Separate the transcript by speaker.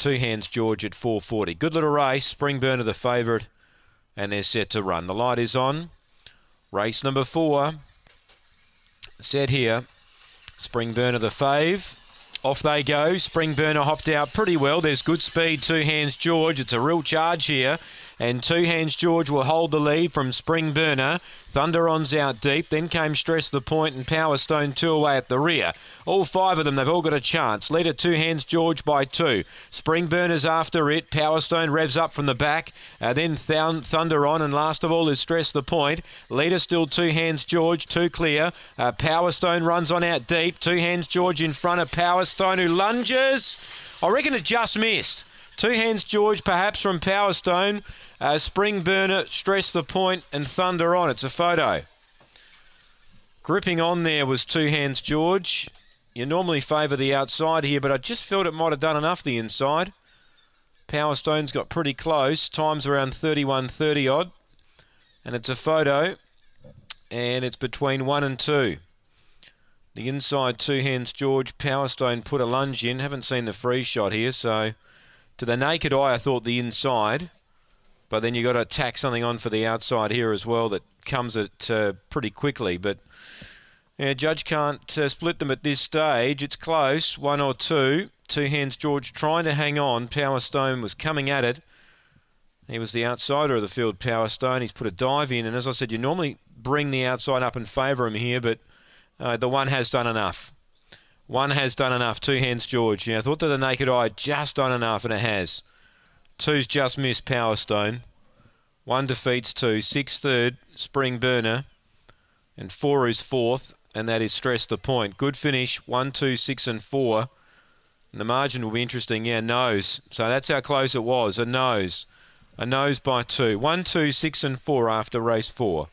Speaker 1: Two hands George at 440. Good little race. Spring Burner the favourite. And they're set to run. The light is on. Race number four. Set here. Spring Burner the fave. Off they go. Spring Burner hopped out pretty well. There's good speed. Two hands George. It's a real charge here. And two hands George will hold the lead from Spring Burner. Thunder on's out deep. Then came Stress the Point and Power Stone two away at the rear. All five of them, they've all got a chance. Leader two hands George by two. Spring Burner's after it. Power Stone revs up from the back. Uh, then Th- Thunderon. And last of all is Stress the Point. Leader still two hands George. Two clear. Uh, Power Stone runs on out deep. Two hands George in front of Power Stone who lunges. I reckon it just missed. Two hands George, perhaps from Power Stone. Uh, Spring Burner, Stress the Point, and Thunder on. It's a photo. Gripping on there was two hands George. You normally favour the outside here, but I just felt it might have done enough the inside. Power Stone's got pretty close. Time's around 31.30 odd. And it's a photo. And it's between one and two. The inside two hands George. Power Stone put a lunge in. Haven't seen the free shot here, so to the naked eye, I thought the inside, but then you got to tack something on for the outside here as well that comes at uh, pretty quickly. But yeah, judge can't uh, split them at this stage. It's close, one or two. Two hands, George trying to hang on. Power Stone was coming at it. He was the outsider of the field, Power Stone. He's put a dive in, and as I said, you normally bring the outside up and favour him here, but uh, the one has done enough. One has done enough. Two hands, George. Yeah, I thought that the naked eye just done enough, and it has. Two's just missed Power Stone. One defeats two. Six third, Spring Burner. And four is fourth, and that is Stress the Point. Good finish. One, two, six, and four. And the margin will be interesting. Yeah, nose. So that's how close it was. A nose. A nose by two. One, two, six, and four after race four.